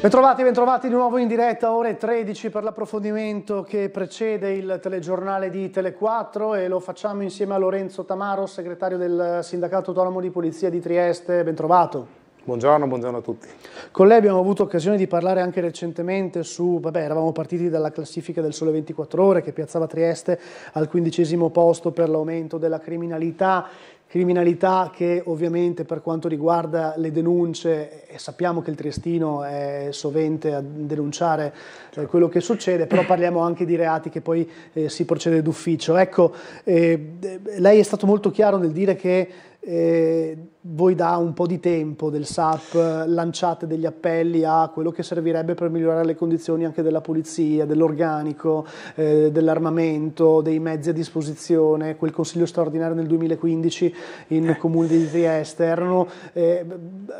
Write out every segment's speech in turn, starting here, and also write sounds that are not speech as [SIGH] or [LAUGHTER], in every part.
Bentrovati, bentrovati di nuovo in diretta, ore 13 per l'approfondimento che precede il telegiornale di Tele4 e lo facciamo insieme a Lorenzo Tamaro, segretario del Sindacato Autonomo di Polizia di Trieste. Bentrovato. Buongiorno, buongiorno a tutti. Con lei abbiamo avuto occasione di parlare anche recentemente su, vabbè, eravamo partiti dalla classifica del Sole 24 Ore che piazzava Trieste al quindicesimo posto per l'aumento della criminalità criminalità che ovviamente per quanto riguarda le denunce, e sappiamo che il triestino è sovente a denunciare eh, quello che succede, però parliamo anche di reati che poi eh, si procede d'ufficio. Ecco, eh, lei è stato molto chiaro nel dire che eh, voi da un po' di tempo del SAP lanciate degli appelli a quello che servirebbe per migliorare le condizioni anche della pulizia, dell'organico, eh, dell'armamento, dei mezzi a disposizione, quel consiglio straordinario nel 2015 in comune di Trieste, erano, eh,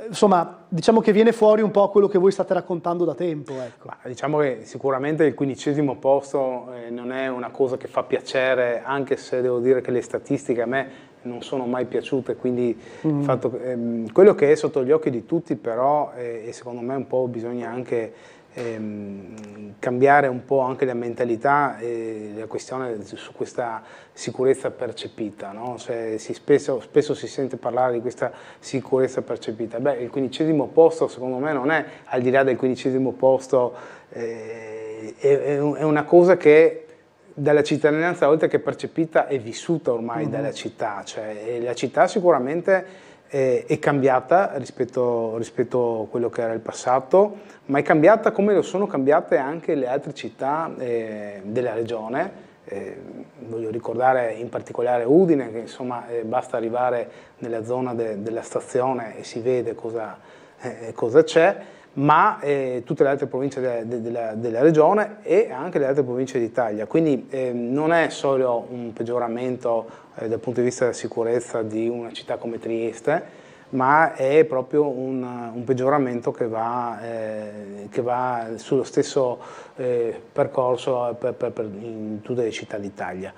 insomma diciamo che viene fuori un po' quello che voi state raccontando da tempo. Ecco. diciamo che sicuramente il quindicesimo posto eh, non è una cosa che fa piacere, anche se devo dire che le statistiche a me non sono mai piaciute, quindi mm. fatto, ehm, quello che è sotto gli occhi di tutti però, eh, e secondo me un po' bisogna anche ehm, cambiare un po' anche la mentalità e la questione su questa sicurezza percepita, no? cioè, si spesso, spesso, si sente parlare di questa sicurezza percepita, beh il quindicesimo posto secondo me non è al di là del quindicesimo posto, eh, è, è una cosa che dalla cittadinanza oltre che percepita è vissuta ormai mm-hmm. dalla città, cioè la città sicuramente è, è cambiata rispetto, rispetto, a quello che era il passato, ma è cambiata come lo sono cambiate anche le altre città eh, della regione. Eh, voglio ricordare in particolare Udine, che insomma eh, basta arrivare nella zona de, della stazione e si vede cosa, eh, cosa c'è ma eh, tutte le altre province de, de, della, della, regione e anche le altre province d'Italia. Quindi eh, non è solo un peggioramento eh, dal punto di vista della sicurezza di una città come Trieste, ma è proprio un, un peggioramento che va, eh, che va, sullo stesso eh, percorso per, per, per in tutte le città d'Italia.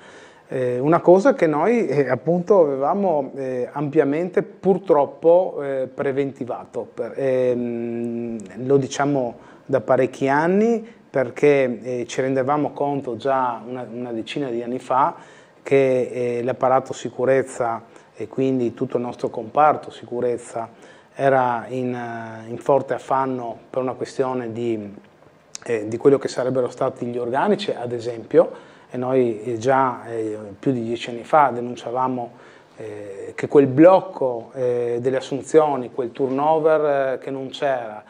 Eh, una cosa che noi eh, appunto avevamo eh, ampiamente purtroppo eh, preventivato, per, ehm, lo diciamo da parecchi anni perché eh, ci rendevamo conto già una, una, decina di anni fa che eh, l'apparato sicurezza e quindi tutto il nostro comparto sicurezza era in, in forte affanno per una questione di, di quello che sarebbero stati gli organici ad esempio e noi già eh, più di dieci anni fa denunciavamo eh, che quel blocco eh, delle assunzioni, quel turnover eh, che non c'era,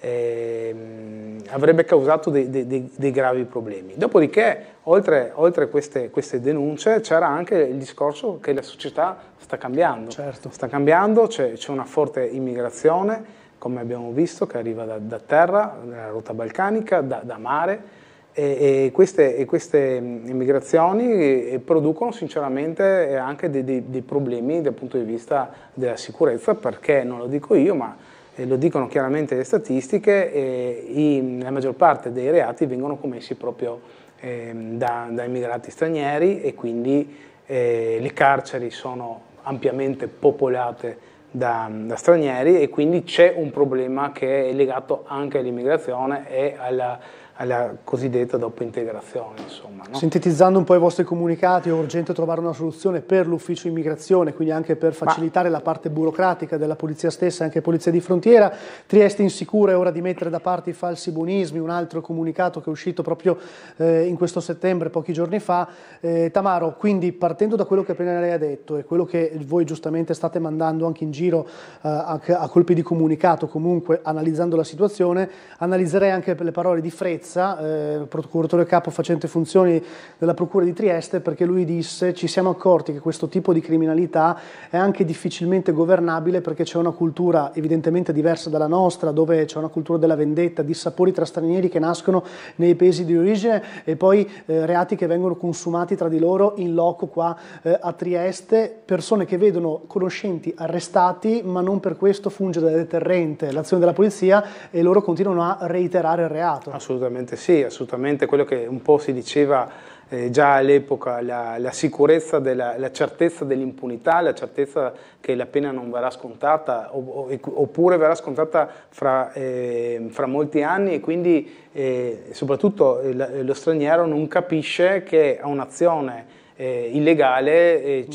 ehm, avrebbe causato dei, dei, dei, gravi problemi. Dopodiché, oltre, oltre queste, queste, denunce, c'era anche il discorso che la società sta cambiando. Certo. Sta cambiando, c'è, una forte immigrazione, come abbiamo visto, che arriva da, da terra, dalla rotta balcanica, da, da mare, e, queste, e queste, immigrazioni eh, producono sinceramente anche dei, dei, dei, problemi dal punto di vista della sicurezza perché, non lo dico io, ma eh, lo dicono chiaramente le statistiche, eh, i, la maggior parte dei reati vengono commessi proprio eh, da, da, immigrati stranieri e quindi eh, le carceri sono ampiamente popolate da, da, stranieri e quindi c'è un problema che è legato anche all'immigrazione e alla alla cosiddetta doppia integrazione. Insomma, no? Sintetizzando un po' i vostri comunicati, è urgente trovare una soluzione per l'ufficio immigrazione, quindi anche per facilitare Ma... la parte burocratica della polizia stessa, anche polizia di frontiera. Trieste insicura, è ora di mettere da parte i falsi buonismi, un altro comunicato che è uscito proprio eh, in questo settembre, pochi giorni fa. Eh, Tamaro, quindi partendo da quello che appena lei ha detto e quello che voi giustamente state mandando anche in giro eh, a, a colpi di comunicato, comunque analizzando la situazione, analizzerei anche le parole di Frezza Piazza, eh, procuratore capo facente funzioni della Procura di Trieste, perché lui disse ci siamo accorti che questo tipo di criminalità è anche difficilmente governabile perché c'è una cultura evidentemente diversa dalla nostra, dove c'è una cultura della vendetta, di sapori tra stranieri che nascono nei paesi di origine e poi eh, reati che vengono consumati tra di loro in loco qua eh, a Trieste, persone che vedono conoscenti arrestati ma non per questo funge da deterrente l'azione della polizia e loro continuano a reiterare il reato. Assolutamente Assolutamente sì, assolutamente quello che un po' si diceva eh, già all'epoca la, la, sicurezza, della, la certezza dell'impunità, la certezza che la pena non verrà scontata oppure verrà scontata fra, eh, fra molti anni e quindi eh, soprattutto eh, lo straniero non capisce che a un'azione eh, illegale eh,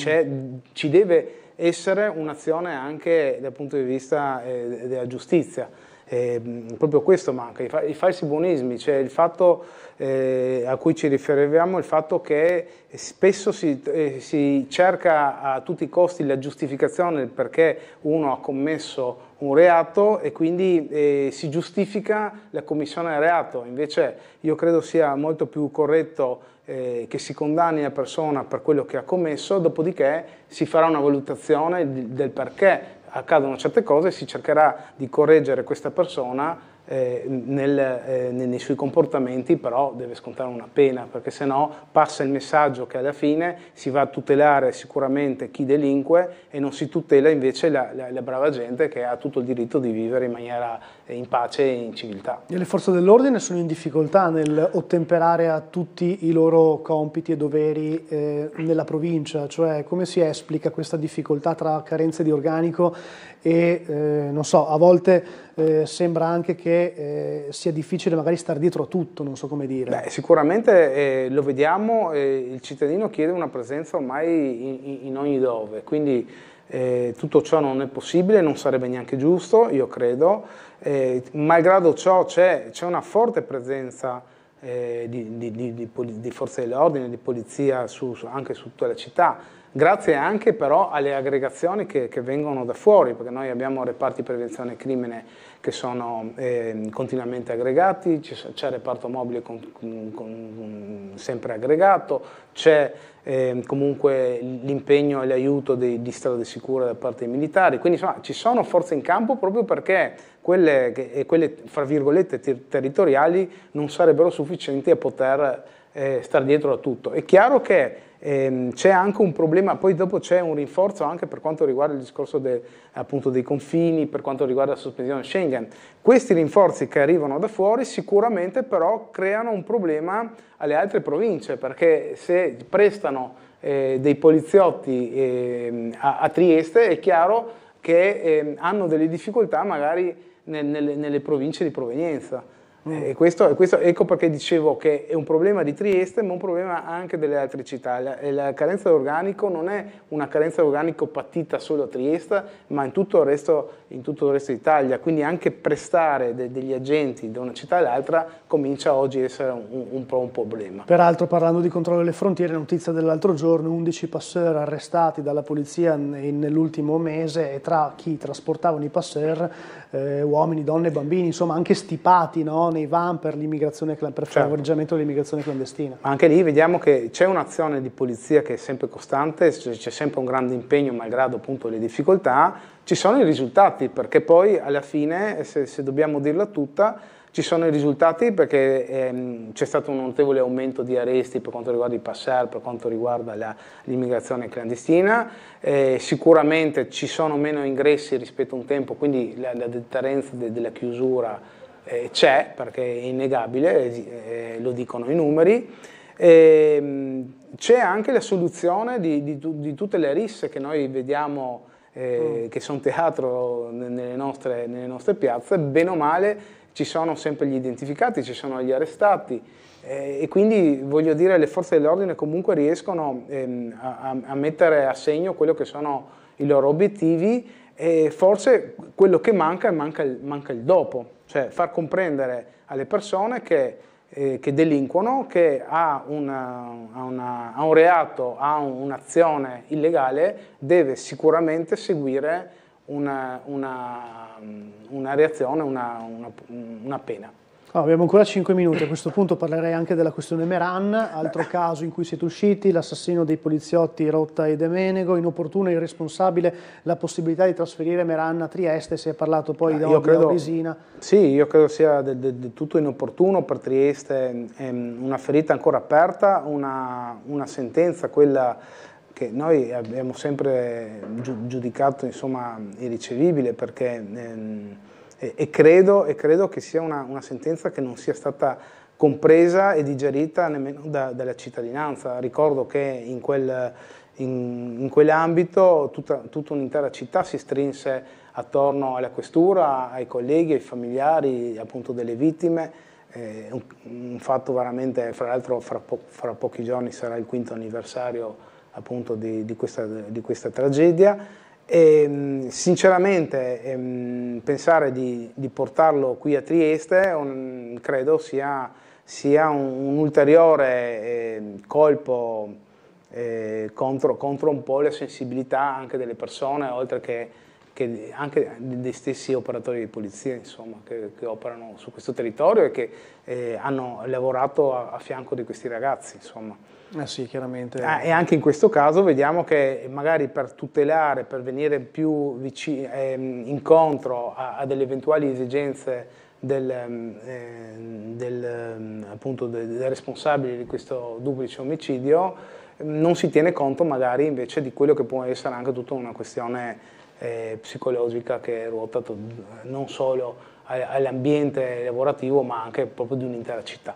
ci deve essere un'azione anche dal punto di vista della giustizia. Eh, proprio questo manca, i, fa i falsi buonismi, cioè il fatto eh, a cui ci riferiamo, il fatto che spesso si, eh, si, cerca a tutti i costi la giustificazione perché uno ha commesso un reato e quindi eh, si giustifica la commissione del reato, invece io credo sia molto più corretto eh, che si condanni la persona per quello che ha commesso, dopodiché si farà una valutazione del perché accadono certe cose si cercherà di correggere questa persona eh, nel, eh, nei suoi comportamenti, però deve scontare una pena, perché se no passa il messaggio che alla fine si va a tutelare sicuramente chi delinque e non si tutela invece la, la, la brava gente che ha tutto il diritto di vivere in maniera eh, in pace e in civiltà. E le forze dell'ordine sono in difficoltà nel ottemperare a tutti i loro compiti e doveri eh, nella provincia, cioè come si esplica questa difficoltà tra carenze di organico e eh, non so, a volte eh, sembra anche che eh, sia difficile magari stare dietro a tutto, non so come dire. Beh, sicuramente eh, lo vediamo, il cittadino chiede una presenza ormai in, in ogni dove, quindi eh, tutto ciò non è possibile, non sarebbe neanche giusto, io credo, eh, malgrado ciò c'è, una forte presenza eh, di, di, di, di, forze dell'ordine, di polizia su, su, anche su tutta la città, grazie anche però alle aggregazioni che, che, vengono da fuori, perché noi abbiamo reparti prevenzione crimine che sono eh, continuamente aggregati, c'è il reparto mobile con, con, con, sempre aggregato, c'è eh, comunque l'impegno e l'aiuto di, di strade sicure da parte dei militari, quindi insomma ci sono forze in campo proprio perché quelle, quelle fra virgolette territoriali non sarebbero sufficienti a poter eh, stare dietro a tutto. È chiaro che Ehm, c'è anche un problema, poi dopo c'è un rinforzo anche per quanto riguarda il discorso de, appunto, dei confini, per quanto riguarda la sospensione Schengen. Questi rinforzi che arrivano da fuori sicuramente però creano un problema alle altre province, perché se prestano eh, dei poliziotti eh, a, a, Trieste è chiaro che eh, hanno delle difficoltà magari nel, nelle, nelle province di provenienza. Mm. E questo, questo, ecco perché dicevo che è un problema di Trieste, ma un problema anche delle altre città. La, la carenza di organico non è una carenza di organico patita solo a Trieste, ma in tutto il resto, tutto il resto d'Italia. Quindi anche prestare de, degli agenti da una città all'altra comincia oggi a essere un, un po' un problema. Peraltro, parlando di controllo delle frontiere, notizia dell'altro giorno, 11 passeur arrestati dalla polizia nell'ultimo mese e tra chi trasportavano i passeur, eh, uomini, donne e bambini, insomma anche stipati, no? Nei van per, l'immigrazione, per certo. favoreggiamento dell'immigrazione clandestina. Ma anche lì vediamo che c'è un'azione di polizia che è sempre costante, c'è sempre un grande impegno malgrado appunto le difficoltà, ci sono i risultati perché poi alla fine, se, se dobbiamo dirla tutta, ci sono i risultati perché ehm, c'è stato un notevole aumento di arresti per quanto riguarda i passer, per quanto riguarda l'immigrazione clandestina, eh, sicuramente ci sono meno ingressi rispetto a un tempo, quindi la, la deterrenza de, della chiusura eh, c'è perché è innegabile, eh, lo dicono i numeri. Ehm, c'è anche la soluzione di, di, di, tutte le risse che noi vediamo eh, mm. che sono teatro nelle nostre, nelle nostre piazze, bene o male ci sono sempre gli identificati, ci sono gli arrestati eh, e quindi voglio dire le forze dell'ordine comunque riescono ehm, a, a, mettere a segno quello che sono i loro obiettivi e forse quello che manca è manca manca il dopo cioè far comprendere alle persone che, eh, che delinquono, che ha, una, ha, una, ha un reato, ha un'azione illegale, deve sicuramente seguire una, una reazione, una pena. Oh, abbiamo ancora 5 minuti, a questo punto parlerei anche della questione Meran, altro caso in cui siete usciti, l'assassino dei poliziotti Rotta e Demenego, inopportuno e irresponsabile la possibilità di trasferire Meran a Trieste, si è parlato poi di Orisina. Sì, io credo sia del tutto inopportuno per Trieste, è una ferita ancora aperta, una, una sentenza, quella che noi abbiamo sempre giudicato insomma, irricevibile perché... Ehm, e, e, credo, e credo, che sia una, una, sentenza che non sia stata compresa e digerita nemmeno da, dalla cittadinanza. Ricordo che in, quel, in, in quell'ambito tutta, tutta un'intera città si strinse attorno alla questura, ai colleghi, ai familiari appunto delle vittime. Eh, un, un, fatto veramente, fra l'altro fra, po fra, pochi giorni sarà il quinto anniversario appunto di, di, questa, di questa, tragedia. E, ehm, sinceramente ehm, pensare di, di, portarlo qui a Trieste un, credo sia sia un, un ulteriore eh, colpo eh, contro, contro, un po' le sensibilità anche delle persone, oltre che, che anche dei stessi operatori di polizia insomma, che, che, operano su questo territorio e che eh, hanno lavorato a, a, fianco di questi ragazzi. Insomma. Eh sì, chiaramente. Ah, e anche in questo caso vediamo che magari per tutelare, per venire più vicino, ehm, incontro a, a delle eventuali esigenze del, ehm, eh, del, ehm, appunto del, del responsabile di questo duplice omicidio, non si tiene conto magari invece di quello che può essere anche tutta una questione eh, psicologica che ruota non solo all'ambiente lavorativo ma anche proprio di un'intera città.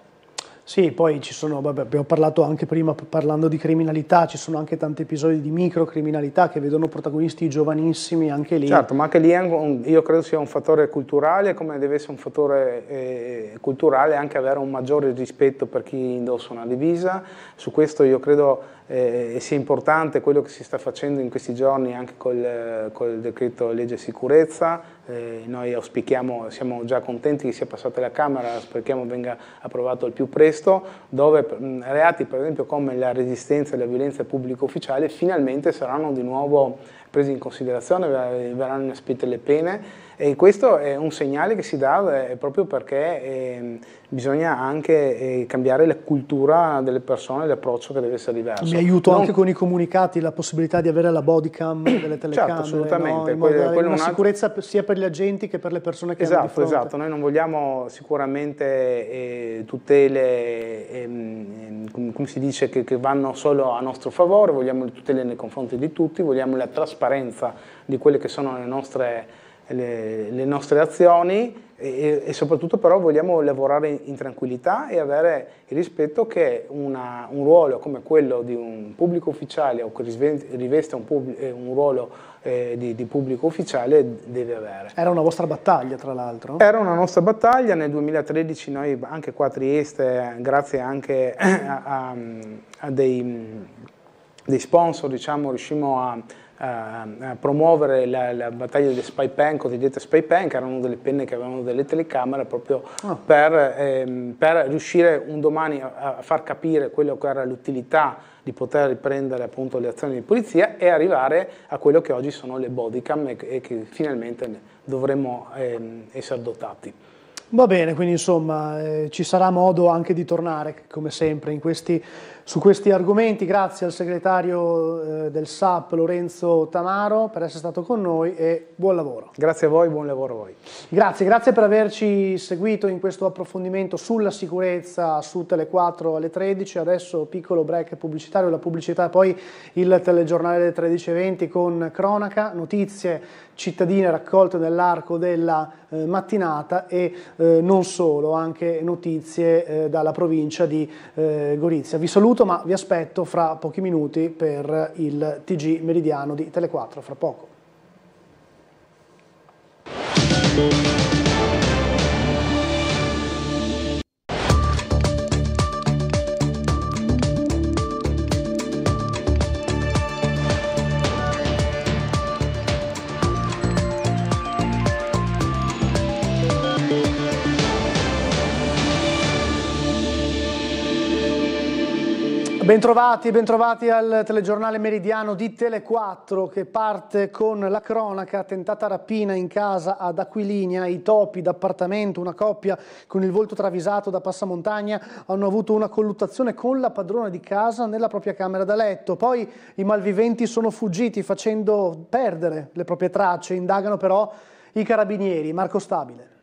Sì, poi ci sono, vabbè, abbiamo parlato anche prima parlando di criminalità, ci sono anche tanti episodi di microcriminalità che vedono protagonisti giovanissimi anche lì. Certo, ma anche lì io credo sia un fattore culturale, come deve essere un fattore eh, culturale anche avere un maggiore rispetto per chi indossa una divisa. Su questo io credo eh, sia importante quello che si sta facendo in questi giorni anche col, col decreto legge sicurezza. Eh, noi auspichiamo, siamo già contenti che sia passato alla Camera, auspichiamo venga approvato al più presto, dove mh, reati per esempio come la resistenza e la violenza pubblico ufficiale finalmente saranno di nuovo presi in considerazione, verranno inasprite le pene e questo è un segnale che si dà eh, proprio perché eh, bisogna anche eh, cambiare la cultura delle persone, l'approccio che deve essere diverso. Mi aiuto non... anche con i comunicati, la possibilità di avere la body cam [CLEARS THROAT] delle certo, telecamere, certo, assolutamente. No? Quello, quello una sicurezza sia per gli agenti che per le persone che esatto, hanno di fronte. Esatto, noi non vogliamo sicuramente eh, tutele, ehm, come si dice, che, che vanno solo a nostro favore, vogliamo le tutele nei confronti di tutti, vogliamo la trasparenza di quelle che sono le nostre le, le nostre azioni e, e, soprattutto però vogliamo lavorare in, in, tranquillità e avere il rispetto che una, un ruolo come quello di un pubblico ufficiale o che riveste un, pub, eh, un ruolo eh, di, di, pubblico ufficiale deve avere. Era una vostra battaglia tra l'altro? Era una nostra battaglia, nel 2013 noi anche qua a Trieste, grazie anche a, a, a dei, dei, sponsor, diciamo, riuscimmo a a, promuovere la, la, battaglia delle spy pen, cosiddette spy pen, che erano delle penne che avevano delle telecamere proprio oh. per, ehm, per, riuscire un domani a, a, far capire quello che era l'utilità di poter riprendere appunto le azioni di polizia e arrivare a quello che oggi sono le bodycam e, e che finalmente dovremmo ehm, essere dotati. Va bene, quindi insomma eh, ci sarà modo anche di tornare come sempre questi, su questi argomenti. Grazie al segretario eh, del SAP Lorenzo Tamaro per essere stato con noi e buon lavoro. Grazie a voi, buon lavoro a voi. Grazie, grazie per averci seguito in questo approfondimento sulla sicurezza su Tele4 alle 13. Adesso piccolo break pubblicitario, la pubblicità e poi il telegiornale delle 13.20 con cronaca, notizie cittadine raccolte nell'arco della eh, mattinata e eh, non solo, anche notizie eh, dalla provincia di eh, Gorizia. Vi saluto ma vi aspetto fra pochi minuti per il TG Meridiano di Tele4, fra poco. Bentrovati, bentrovati al telegiornale meridiano di Tele4 che parte con la cronaca, tentata rapina in casa ad Aquilinia, i topi d'appartamento, una coppia con il volto travisato da passamontagna hanno avuto una colluttazione con la padrona di casa nella propria camera da letto, poi i malviventi sono fuggiti facendo perdere le proprie tracce, indagano però i carabinieri. Marco Stabile.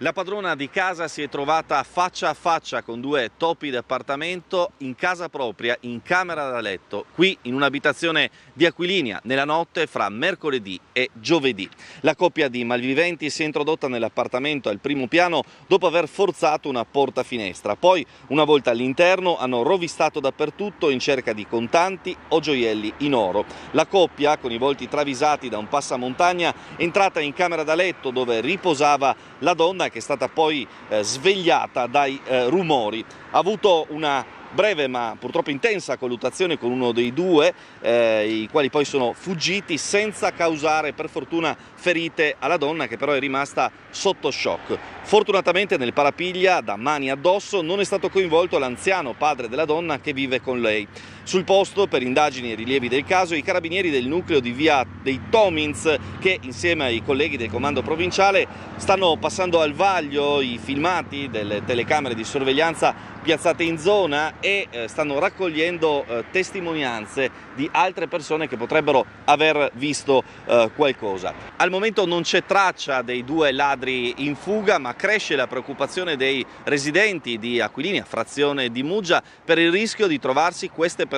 La padrona di casa si è trovata faccia a faccia con due topi d'appartamento in casa propria, in camera da letto, qui in un'abitazione di Aquilinia, nella notte fra mercoledì e giovedì. La coppia di malviventi si è introdotta nell'appartamento al primo piano dopo aver forzato una porta finestra. Poi, una volta all'interno, hanno rovistato dappertutto in cerca di contanti o gioielli in oro. La coppia, con i volti travisati da un passamontagna, è entrata in camera da letto dove riposava la donna che è stata poi eh, svegliata dai eh, rumori. Ha avuto una breve ma purtroppo intensa colluttazione con uno dei due, eh, i quali poi sono fuggiti senza causare per fortuna ferite alla donna che però è rimasta sotto shock. Fortunatamente nel parapiglia, da mani addosso, non è stato coinvolto l'anziano padre della donna che vive con lei. Sul posto, per indagini e rilievi del caso, i carabinieri del nucleo di via dei Tomins, che insieme ai colleghi del comando provinciale stanno passando al vaglio i filmati delle telecamere di sorveglianza piazzate in zona e eh, stanno raccogliendo eh, testimonianze di altre persone che potrebbero aver visto eh, qualcosa. Al momento non c'è traccia dei due ladri in fuga, ma cresce la preoccupazione dei residenti di Aquilinia, frazione di Muggia, per il rischio di trovarsi queste persone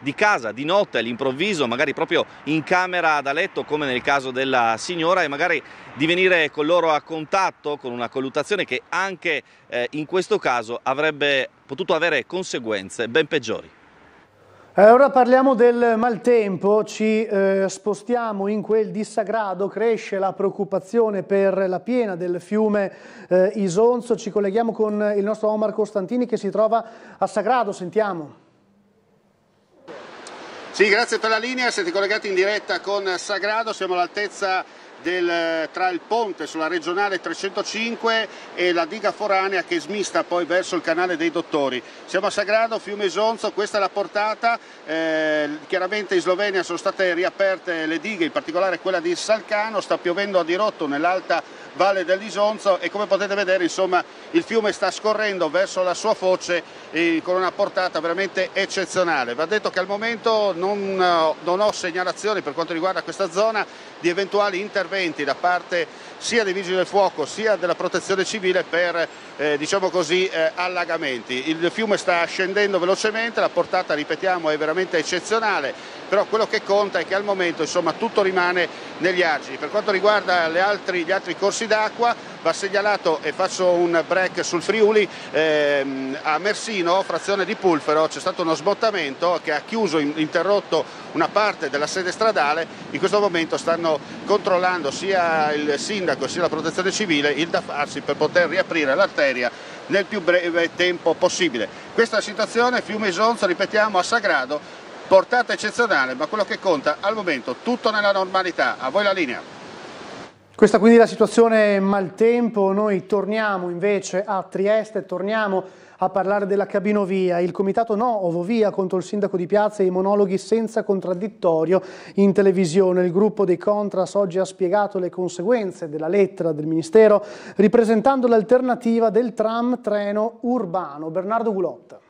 di casa di notte all'improvviso, magari proprio in camera da letto come nel caso della signora e magari di venire con loro a contatto con una colluttazione che anche eh, in questo caso avrebbe potuto avere conseguenze ben peggiori. Ora parliamo del maltempo, ci eh, spostiamo in quel di Sagrado, cresce la preoccupazione per la piena del fiume eh, Isonzo, ci colleghiamo con il nostro Omar Costantini che si trova a Sagrado, sentiamo. Sì, grazie per la linea, siete collegati in diretta con Sagrado, siamo all'altezza del, tra il ponte sulla regionale 305 e la diga foranea che smista poi verso il canale dei dottori. Siamo a Sagrado, Fiume Sonzo, questa è la portata, eh, chiaramente in Slovenia sono state riaperte le dighe, in particolare quella di Salcano, sta piovendo a dirotto nell'alta valle dell'Isonzo e come potete vedere insomma, il fiume sta scorrendo verso la sua foce eh, con una portata veramente eccezionale. Va detto che al momento non, non ho segnalazioni per quanto riguarda questa zona di eventuali interventi da parte sia dei vigili del fuoco sia della protezione civile per eh, diciamo così, eh, allagamenti. Il fiume sta scendendo velocemente, la portata ripetiamo è veramente eccezionale, però quello che conta è che al momento insomma, tutto rimane negli argini. Per quanto riguarda altri, gli altri corsi d'acqua va segnalato e faccio un break sul Friuli ehm, a Mersino, frazione di Pulfero, c'è stato uno sbottamento che ha chiuso, interrotto una parte della sede stradale, in questo momento stanno controllando sia il sindaco sia la protezione civile il da farsi per poter riaprire l'arteria nel più breve tempo possibile. Questa situazione Fiume Isonzo, ripetiamo, a Sagrado, portata eccezionale, ma quello che conta al momento tutto nella normalità. A voi la linea. Questa quindi è la situazione maltempo, noi torniamo invece a Trieste, torniamo a parlare della cabinovia. Il comitato no, ovovia contro il sindaco di piazza e i monologhi senza contraddittorio in televisione. Il gruppo dei Contras oggi ha spiegato le conseguenze della lettera del Ministero ripresentando l'alternativa del tram treno urbano. Bernardo Gulotta.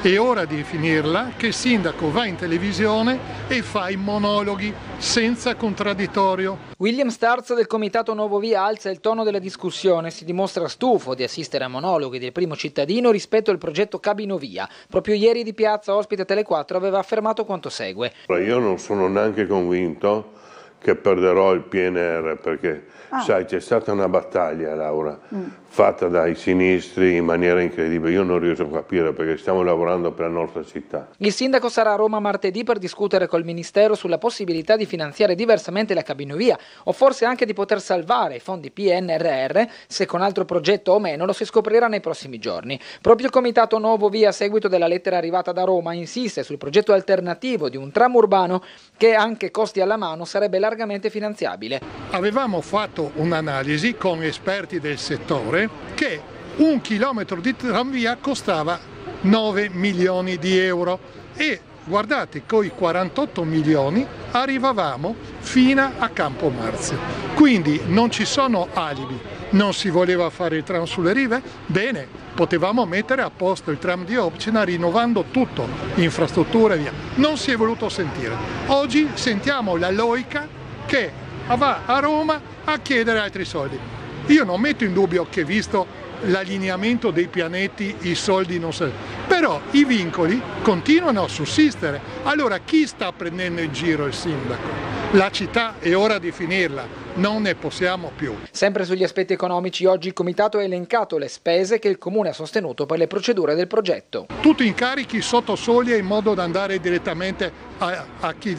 È ora di finirla che il sindaco va in televisione e fa i monologhi senza contraddittorio. William Starz del comitato Nuovo Via alza il tono della discussione, si dimostra stufo di assistere a monologhi del primo cittadino rispetto al progetto Cabinovia. Proprio ieri di piazza ospite Tele4 aveva affermato quanto segue. Io non sono neanche convinto che perderò il PNR perché ah. sai c'è stata una battaglia Laura mm. Fatta dai sinistri in maniera incredibile. Io non riesco a capire perché stiamo lavorando per la nostra città. Il sindaco sarà a Roma martedì per discutere col ministero sulla possibilità di finanziare diversamente la cabinovia o forse anche di poter salvare i fondi PNRR se con altro progetto o meno lo si scoprirà nei prossimi giorni. Proprio il comitato Nuovo Via a seguito della lettera arrivata da Roma insiste sul progetto alternativo di un tram urbano che anche costi alla mano sarebbe largamente finanziabile. Avevamo fatto un'analisi con esperti del settore che un chilometro di tranvia costava 9 milioni di euro e guardate con i 48 milioni arrivavamo fino a Campo Marzio. Quindi non ci sono alibi, non si voleva fare il tram sulle rive? Bene, potevamo mettere a posto il tram di Opcina rinnovando tutto, infrastrutture e via. Non si è voluto sentire. Oggi sentiamo la loica che va a Roma a chiedere altri soldi. Io non metto in dubbio che visto l'allineamento dei pianeti i soldi non servono, però i vincoli continuano a sussistere. Allora chi sta prendendo in giro il sindaco? La città è ora di finirla, non ne possiamo più. Sempre sugli aspetti economici, oggi il Comitato ha elencato le spese che il Comune ha sostenuto per le procedure del progetto. Tutti incarichi sotto soglia in modo da andare direttamente a, a chi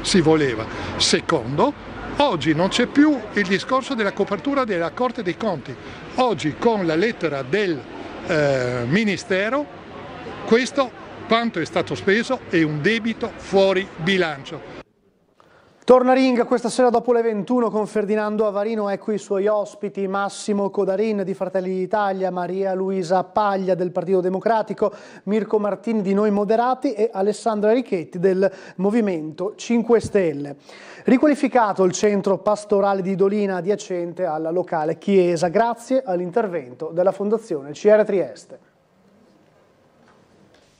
si voleva. Secondo, Oggi non c'è più il discorso della copertura della Corte dei Conti. Oggi con la lettera del eh, Ministero questo quanto è stato speso è un debito fuori bilancio. Torna Ring questa sera dopo le 21 con Ferdinando Avarino, ecco i suoi ospiti Massimo Codarin di Fratelli d'Italia, Maria Luisa Paglia del Partito Democratico, Mirko Martini di Noi Moderati e Alessandra Richetti del Movimento 5 Stelle. Riqualificato il centro pastorale di Dolina adiacente alla locale chiesa grazie all'intervento della Fondazione CR Trieste.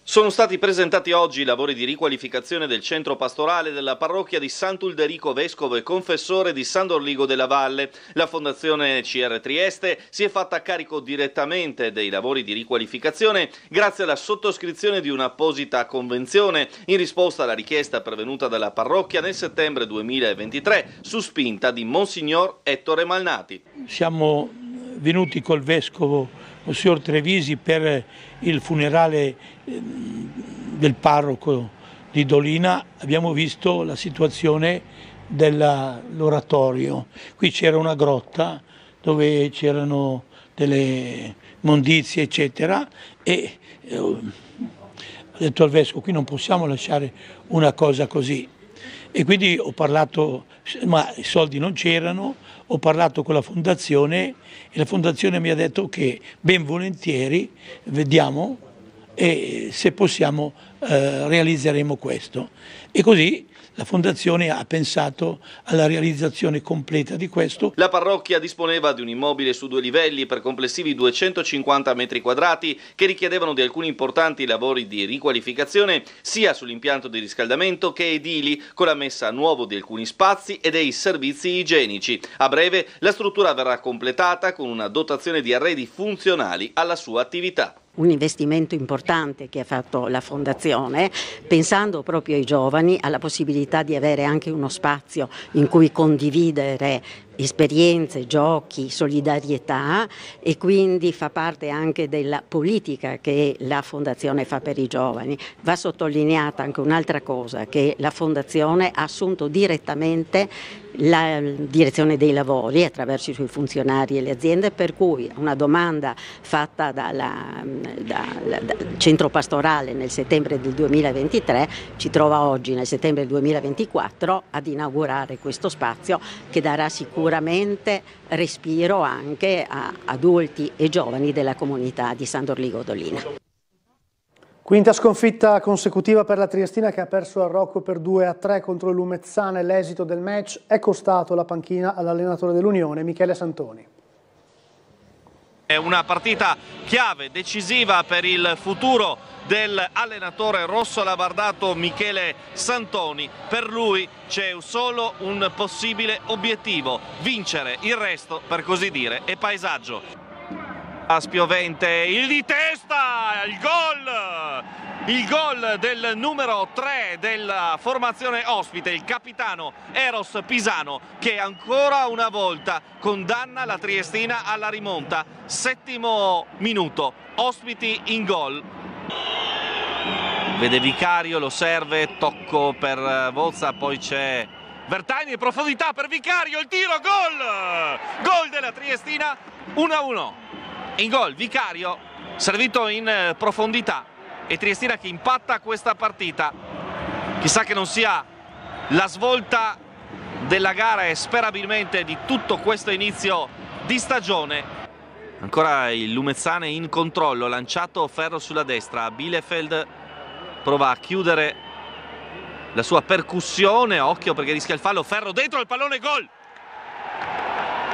Sono stati presentati oggi i lavori di riqualificazione del centro pastorale della parrocchia di Sant'Ulderico Vescovo e confessore di San Dorligo della Valle. La Fondazione CR Trieste si è fatta carico direttamente dei lavori di riqualificazione grazie alla sottoscrizione di un'apposita convenzione in risposta alla richiesta pervenuta dalla parrocchia nel settembre 2023 su spinta di Monsignor Ettore Malnati. Siamo venuti col Vescovo Monsignor Trevisi per il funerale ehm, del parroco di Dolina abbiamo visto la situazione dell'oratorio. Qui c'era una grotta dove c'erano delle mondizie eccetera e eh, ho detto al vescovo qui non possiamo lasciare una cosa così e quindi ho parlato, ma i soldi non c'erano, ho parlato con la fondazione e la fondazione mi ha detto che ben volentieri vediamo e se possiamo eh, realizzeremo questo. E così la Fondazione ha pensato alla realizzazione completa di questo. La parrocchia disponeva di un immobile su due livelli per complessivi 250 metri quadrati che richiedevano di alcuni importanti lavori di riqualificazione sia sull'impianto di riscaldamento che edili con la messa a nuovo di alcuni spazi e dei servizi igienici. A breve la struttura verrà completata con una dotazione di arredi funzionali alla sua attività un investimento importante che ha fatto la Fondazione, pensando proprio ai giovani, alla possibilità di avere anche uno spazio in cui condividere esperienze, giochi, solidarietà e quindi fa parte anche della politica che la Fondazione fa per i giovani. Va sottolineata anche un'altra cosa, che la Fondazione ha assunto direttamente la direzione dei lavori attraverso i suoi funzionari e le aziende, per cui una domanda fatta dal da, da, centro pastorale nel settembre del 2023 ci trova oggi nel settembre del 2024 ad inaugurare questo spazio che darà sicuramente respiro anche a adulti e giovani della comunità di San Dorligo Dolina. Quinta sconfitta consecutiva per la Triestina che ha perso a Rocco per 2 a 3 contro il Lumezzane. L'esito del match è costato la panchina all'allenatore dell'Unione, Michele Santoni. È una partita chiave, decisiva per il futuro dell'allenatore rosso labardato Michele Santoni. Per lui c'è solo un possibile obiettivo, vincere il resto per così dire è paesaggio spiovente, il di testa, il gol! Il gol del numero 3 della formazione ospite, il capitano Eros Pisano, che ancora una volta condanna la Triestina alla rimonta. Settimo minuto, ospiti in gol. Vede Vicario, lo serve, tocco per Vozza, poi c'è Vertani in profondità per Vicario, il tiro, gol! Gol della Triestina, 1-1 in gol Vicario servito in eh, profondità. E Triestina che impatta questa partita. Chissà che non sia la svolta della gara e sperabilmente di tutto questo inizio di stagione ancora il Lumezzane in controllo lanciato Ferro sulla destra. Bielefeld prova a chiudere la sua percussione. Occhio perché rischia il fallo. Ferro dentro il pallone gol!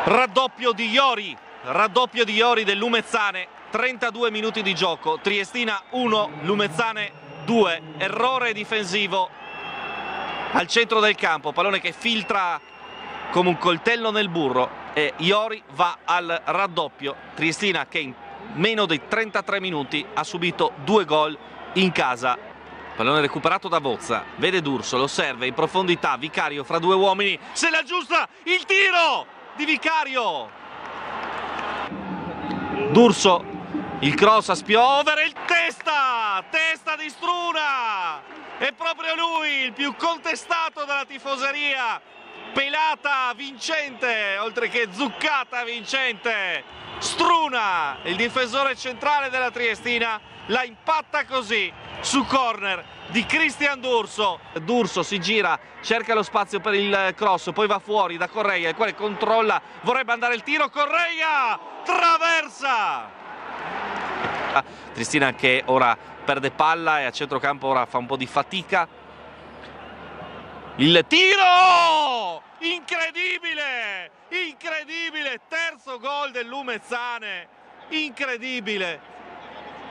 Raddoppio di Iori raddoppio di Iori del Lumezzane. 32 minuti di gioco. Triestina 1 Lumezzane 2 errore difensivo al centro del campo. Pallone che filtra come un coltello nel burro e Iori va al raddoppio. Triestina che in meno di 33 minuti ha subito due gol in casa. Pallone recuperato da Bozza, vede D'Urso, lo serve in profondità, Vicario fra due uomini, se la giusta, il tiro di Vicario! D'Urso, il cross a Spiover, il testa, testa di Struna! È proprio lui il più contestato dalla tifoseria, pelata vincente, oltre che zuccata vincente. Struna, il difensore centrale della Triestina, la impatta così su corner di Cristian D'Urso. D'Urso si gira, cerca lo spazio per il cross, poi va fuori da Correia, il quale controlla, vorrebbe andare il tiro, Correia traversa! Tristina che ora perde palla e a centrocampo ora fa un po' di fatica. Il tiro! Incredibile! Incredibile! Terzo gol dell'Umezzane! Incredibile!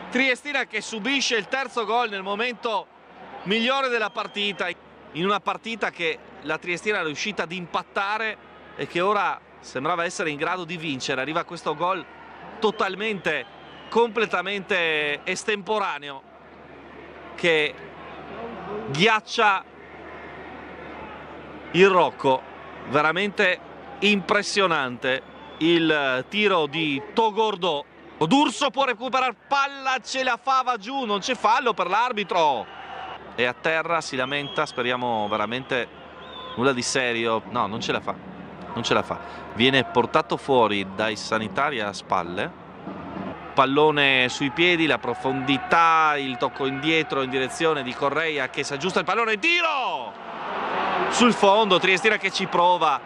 Triestina che subisce il terzo gol nel momento migliore della partita, in una partita che la Triestina è riuscita ad impattare e che ora sembrava essere in grado di vincere. Arriva questo gol totalmente, completamente estemporaneo che ghiaccia il Rocco, veramente impressionante il tiro di Togordò D'Urso può recuperare palla, ce la fa, va giù, non c'è fallo per l'arbitro. E a terra si lamenta, speriamo veramente nulla di serio. No, non ce la fa, non ce la fa. Viene portato fuori dai sanitari a spalle. Pallone sui piedi, la profondità, il tocco indietro in direzione di Correia che si aggiusta il pallone, tiro! Sul fondo, Triestina che ci prova,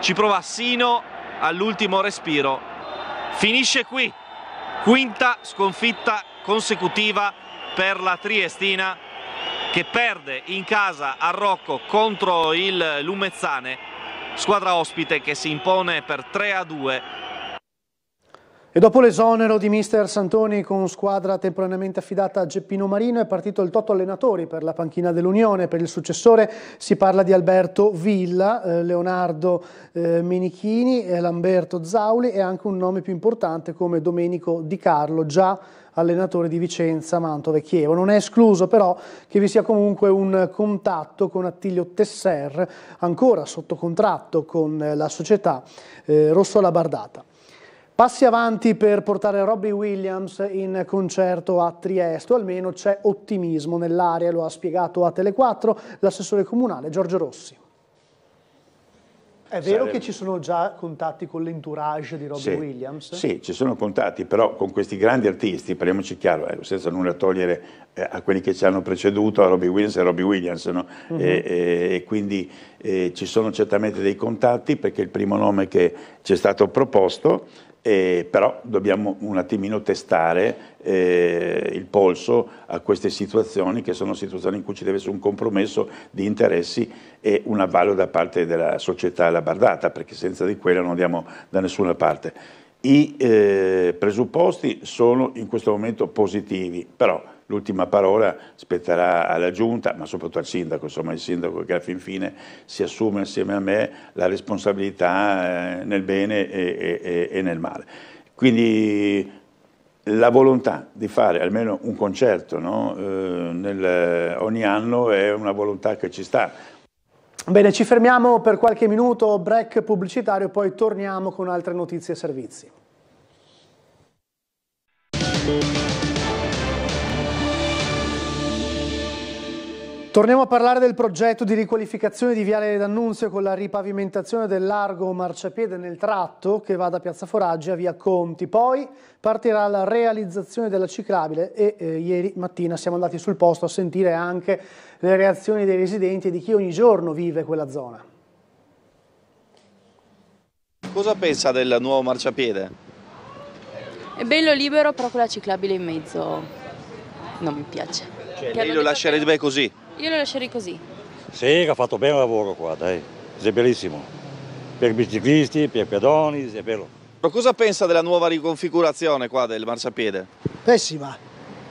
ci prova sino all'ultimo respiro. Finisce qui Quinta sconfitta consecutiva per la Triestina che perde in casa a Rocco contro il Lumezzane, squadra ospite che si impone per 3 a 2 e dopo l'esonero di mister Santoni con squadra temporaneamente affidata a Geppino Marino è partito il Toto Allenatori per la panchina dell'Unione, per il successore si parla di Alberto Villa, eh, Leonardo eh, Menichini, eh, Lamberto Zauli e anche un nome più importante come Domenico Di Carlo, già allenatore di Vicenza, Mantova e Chievo. Non è escluso però che vi sia comunque un contatto con Attilio Tesser, ancora sotto contratto con la società eh, Rosso Labardata. Passi avanti per portare Robbie Williams in concerto a Trieste, almeno c'è ottimismo nell'area, lo ha spiegato a Tele4 l'assessore comunale Giorgio Rossi. È vero che ci sono già contatti con l'entourage di Robbie sì, Williams? Sì, ci sono contatti, però con questi grandi artisti, parliamoci chiaro, eh, senza nulla togliere eh, a quelli che ci hanno preceduto, a Robbie Williams e Robbie Williams, no? uh -huh. e, e, e, quindi eh, ci sono certamente dei contatti perché il primo nome che ci è stato proposto eh, però dobbiamo un attimino testare eh, il polso a queste situazioni che sono situazioni in cui ci deve essere un compromesso di interessi e un avvallo da parte della società labardata perché senza di quello non andiamo da nessuna parte. I eh, presupposti sono in questo momento positivi, però l'ultima parola spetterà alla Giunta, ma soprattutto al Sindaco, insomma il Sindaco che alla fin fine si assume insieme a me la responsabilità eh, nel bene e, e, e, nel male. Quindi la volontà di fare almeno un concerto no? eh, nel, ogni anno è una volontà che ci sta. Bene, ci fermiamo per qualche minuto, break pubblicitario, poi torniamo con altre notizie e servizi. Torniamo a parlare del progetto di riqualificazione di Viale d'Annunzio con la ripavimentazione del largo marciapiede nel tratto che va da Piazza Foraggi a Via Conti. Poi partirà la realizzazione della ciclabile e eh, ieri mattina siamo andati sul posto a sentire anche le reazioni dei residenti e di chi ogni giorno vive quella zona. Cosa pensa del nuovo marciapiede? È bello libero però con la ciclabile in mezzo non mi piace. Cioè, lei lo lascerebbe così? Io lo lascerei così. Sì, che ha fatto bene il lavoro qua, dai. È bellissimo. Per i biciclisti, per i pedoni, è bello. Ma cosa pensa della nuova riconfigurazione qua del marciapiede? Pessima.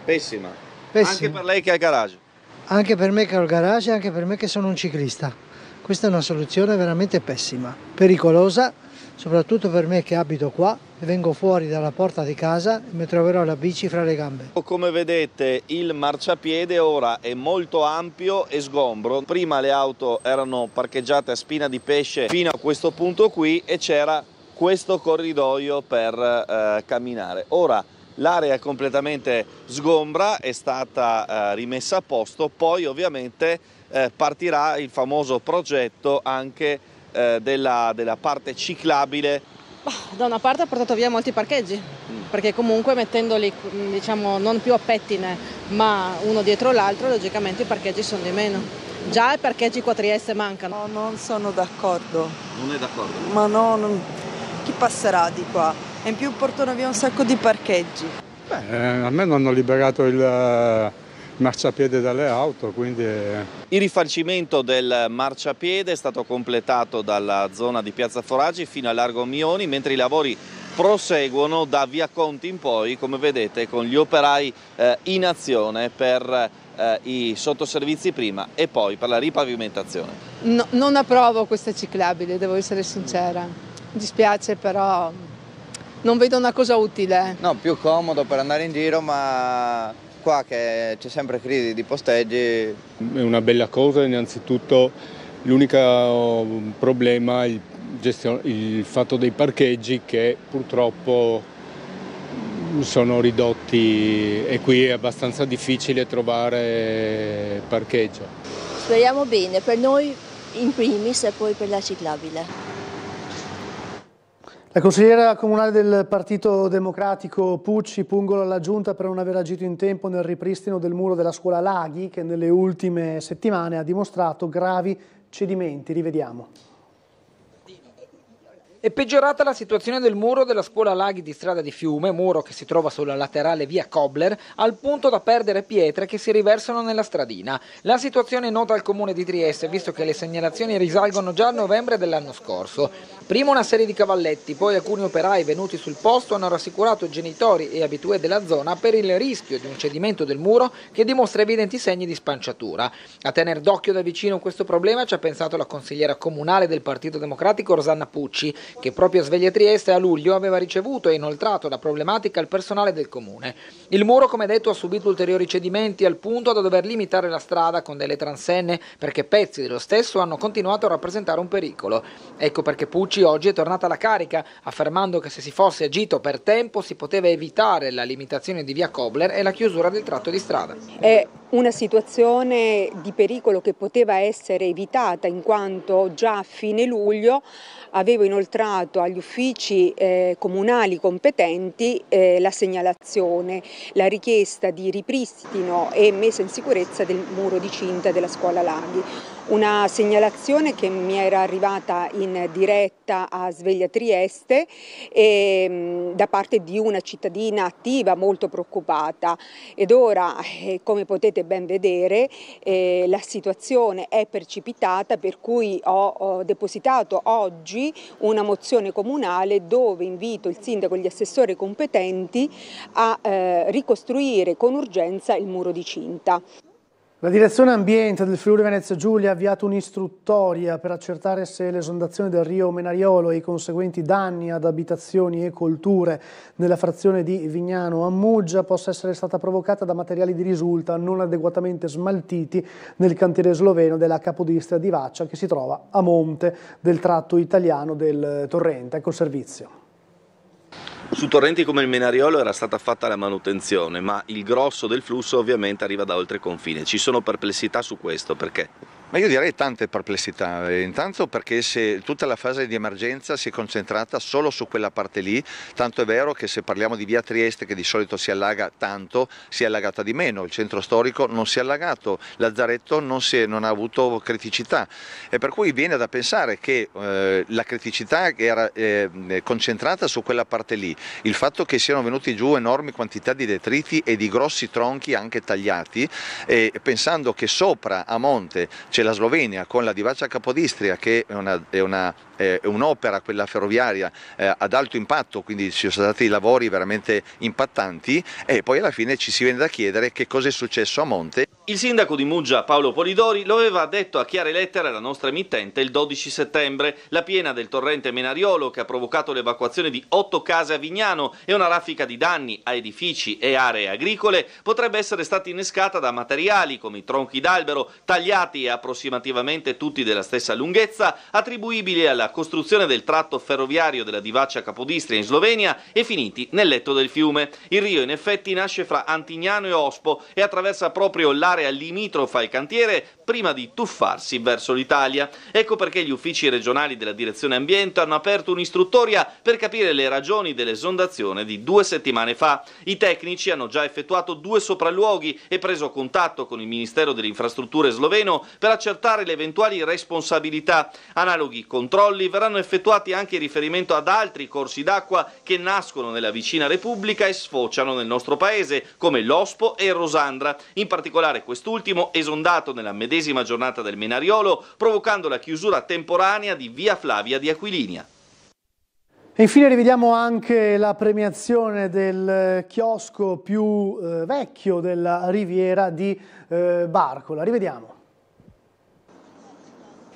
Pessima? Pessima. Anche per lei che ha il garage? Anche per me che ho il garage e anche per me che sono un ciclista. Questa è una soluzione veramente pessima, pericolosa soprattutto per me che abito qua vengo fuori dalla porta di casa e mi troverò la bici fra le gambe. Come vedete il marciapiede ora è molto ampio e sgombro. Prima le auto erano parcheggiate a spina di pesce fino a questo punto qui e c'era questo corridoio per eh, camminare. Ora l'area è completamente sgombra, è stata eh, rimessa a posto, poi ovviamente eh, partirà il famoso progetto anche eh, della, della, parte ciclabile. Da una parte ha portato via molti parcheggi, perché comunque mettendoli diciamo, non più a pettine ma uno dietro l'altro, logicamente i parcheggi sono di meno. Già i parcheggi qua a Trieste mancano. No, non sono d'accordo. Non è d'accordo? Ma no, non... chi passerà di qua? E in più portano via un sacco di parcheggi. Beh, a me non hanno liberato il marciapiede dalle auto, quindi... Il rifacimento del marciapiede è stato completato dalla zona di Piazza Foraggi fino a Largo Mioni, mentre i lavori proseguono da Via Conti in poi, come vedete, con gli operai eh, in azione per eh, i sottoservizi prima e poi per la ripavimentazione. No, non approvo questa ciclabile, devo essere sincera. Mi dispiace però non vedo una cosa utile. No, più comodo per andare in giro, ma qua che c'è sempre crisi di posteggi. È una bella cosa, innanzitutto l'unico problema è il, il fatto dei parcheggi che purtroppo sono ridotti e qui è abbastanza difficile trovare parcheggio. Speriamo bene, per noi in primis e poi per la ciclabile. La consigliera comunale del Partito Democratico Pucci pungola alla Giunta per non aver agito in tempo nel ripristino del muro della scuola Laghi che nelle ultime settimane ha dimostrato gravi cedimenti. Rivediamo. È peggiorata la situazione del muro della scuola Laghi di strada di Fiume, muro che si trova sulla laterale via Kobler, al punto da perdere pietre che si riversano nella stradina. La situazione è nota al comune di Trieste, visto che le segnalazioni risalgono già a novembre dell'anno scorso. Prima una serie di cavalletti, poi alcuni operai venuti sul posto hanno rassicurato genitori e abitué della zona per il rischio di un cedimento del muro che dimostra evidenti segni di spanciatura. A tenere d'occhio da vicino questo problema ci ha pensato la consigliera comunale del Partito Democratico Rosanna Pucci, che proprio a Sveglia Trieste a luglio aveva ricevuto e inoltrato la problematica al personale del comune. Il muro, come detto, ha subito ulteriori cedimenti al punto da dover limitare la strada con delle transenne perché pezzi dello stesso hanno continuato a rappresentare un pericolo. Ecco perché Pucci oggi è tornata alla carica, affermando che se si fosse agito per tempo si poteva evitare la limitazione di via Kobler e la chiusura del tratto di strada. È una situazione di pericolo che poteva essere evitata in quanto già a fine luglio avevo inoltrato agli uffici eh, comunali competenti eh, la segnalazione, la richiesta di ripristino e messa in sicurezza del muro di cinta della scuola Laghi. Una segnalazione che mi era arrivata in diretta a Sveglia Trieste e, ehm, da parte di una cittadina attiva molto preoccupata ed ora eh, come potete ben vedere eh, la situazione è precipitata per cui ho, ho depositato oggi una mozione comunale dove invito il sindaco e gli assessori competenti a eh, ricostruire con urgenza il muro di cinta. La direzione ambiente del Friuli Venezia Giulia ha avviato un'istruttoria per accertare se l'esondazione del rio Menariolo e i conseguenti danni ad abitazioni e colture nella frazione di Vignano a Muggia possa essere stata provocata da materiali di risulta non adeguatamente smaltiti nel cantiere sloveno della capodistria di Vaccia che si trova a monte del tratto italiano del torrente. Ecco il servizio. Su torrenti come il Menariolo era stata fatta la manutenzione, ma il grosso del flusso ovviamente arriva da oltre confine. Ci sono perplessità su questo, perché? Ma io direi tante perplessità, intanto perché se tutta la fase di emergenza si è concentrata solo su quella parte lì, tanto è vero che se parliamo di via Trieste che di solito si allaga tanto, si è allagata di meno, il centro storico non si è allagato, Lazzaretto non, non ha avuto criticità. E per cui viene da pensare che eh, la criticità era eh, concentrata su quella parte lì, il fatto che siano venuti giù enormi quantità di detriti e di grossi tronchi anche tagliati, eh, pensando che sopra a monte c'è la Slovenia con la Divaccia Capodistria che è, una, una, è un'opera, quella ferroviaria, eh, ad alto impatto, quindi ci sono stati lavori veramente impattanti e poi alla fine ci si viene da chiedere che cosa è successo a monte. Il sindaco di Muggia, Paolo Polidori, lo aveva detto a chiare lettere alla nostra emittente il 12 settembre. La piena del torrente Menariolo, che ha provocato l'evacuazione di otto case a Vignano e una raffica di danni a edifici e aree agricole, potrebbe essere stata innescata da materiali come i tronchi d'albero, tagliati e approssimativamente tutti della stessa lunghezza, attribuibili alla costruzione del tratto ferroviario della Divaccia Capodistria in Slovenia e finiti nel letto del fiume. Il rio in effetti nasce fra Antignano e Ospo e attraversa proprio l'area area limitrofa al cantiere prima di tuffarsi verso l'Italia. Ecco perché gli uffici regionali della Direzione Ambiente hanno aperto un'istruttoria per capire le ragioni dell'esondazione di due settimane fa. I tecnici hanno già effettuato due sopralluoghi e preso contatto con il Ministero delle Infrastrutture sloveno per accertare le eventuali responsabilità. Analoghi controlli verranno effettuati anche in riferimento ad altri corsi d'acqua che nascono nella vicina Repubblica e sfociano nel nostro paese, come l'Ospo e Rosandra. In particolare quest'ultimo esondato nella medesima giornata del Menariolo, provocando la chiusura temporanea di via Flavia di Aquilinia. E infine rivediamo anche la premiazione del chiosco più eh, vecchio della riviera di eh, Barcola. Rivediamo.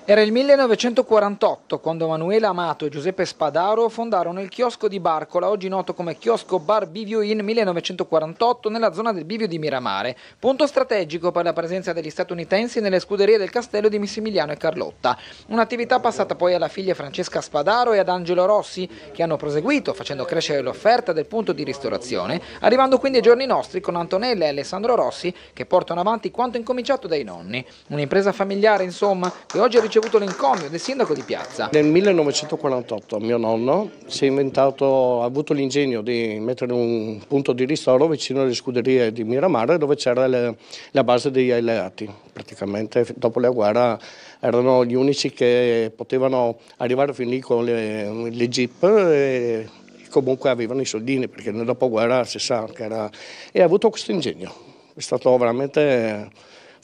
Era il 1948 quando Manuela Amato e Giuseppe Spadaro fondarono il chiosco di Barcola, oggi noto come chiosco Bar Bivio Inn 1948 nella zona del Bivio di Miramare, punto strategico per la presenza degli statunitensi nelle scuderie del castello di Massimiliano e Carlotta. Un'attività passata poi alla figlia Francesca Spadaro e ad Angelo Rossi, che hanno proseguito facendo crescere l'offerta del punto di ristorazione, arrivando quindi ai giorni nostri con Antonella e Alessandro Rossi che portano avanti quanto incominciato dai nonni. Un'impresa familiare, insomma, che oggi ha ricevuto l'encomio del sindaco di piazza. Nel 1948 mio nonno si è inventato, ha avuto l'ingegno di mettere un punto di ristoro vicino alle scuderie di Miramare dove c'era la base degli alleati. Praticamente dopo la guerra erano gli unici che potevano arrivare fin lì con le, le jeep e comunque avevano i soldini perché nel dopoguerra si sa che era... e ha avuto questo ingegno. È stato veramente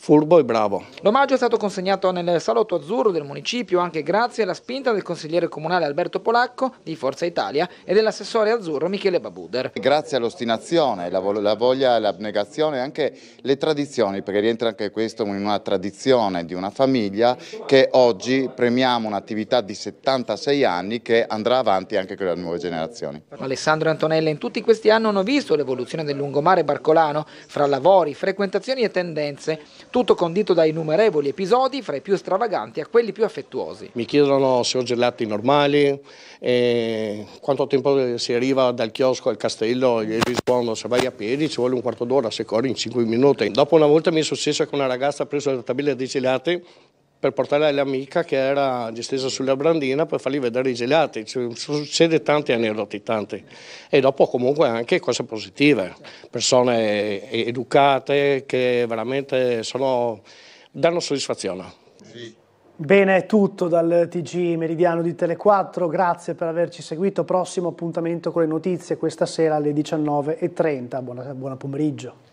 furbo e bravo. L'omaggio è stato consegnato nel salotto azzurro del municipio anche grazie alla spinta del consigliere comunale Alberto Polacco di Forza Italia e dell'assessore azzurro Michele Babuder. Grazie all'ostinazione, la, la voglia, l'abnegazione e anche le tradizioni, perché rientra anche questo in una tradizione di una famiglia che oggi premiamo un'attività di 76 anni che andrà avanti anche con le nuove generazioni. Alessandro e Antonella in tutti questi anni hanno visto l'evoluzione del lungomare barcolano fra lavori, frequentazioni e tendenze tutto condito da innumerevoli episodi, fra i più stravaganti a quelli più affettuosi. Mi chiedono se ho gelati normali, quanto tempo si arriva dal chiosco al castello, gli rispondo se vai a piedi ci vuole un quarto d'ora, se corri in 5 minuti. Dopo una volta mi è successo che una ragazza ha preso la tabella dei gelati per portare all'amica che era distesa sulla brandina per fargli vedere i gelati. Succede tanti aneddoti, tanti. E dopo comunque anche cose positive, persone educate che veramente sono, danno soddisfazione. Bene, è tutto dal TG Meridiano di Tele4, grazie per averci seguito, prossimo appuntamento con le notizie questa sera alle 19.30, buon pomeriggio.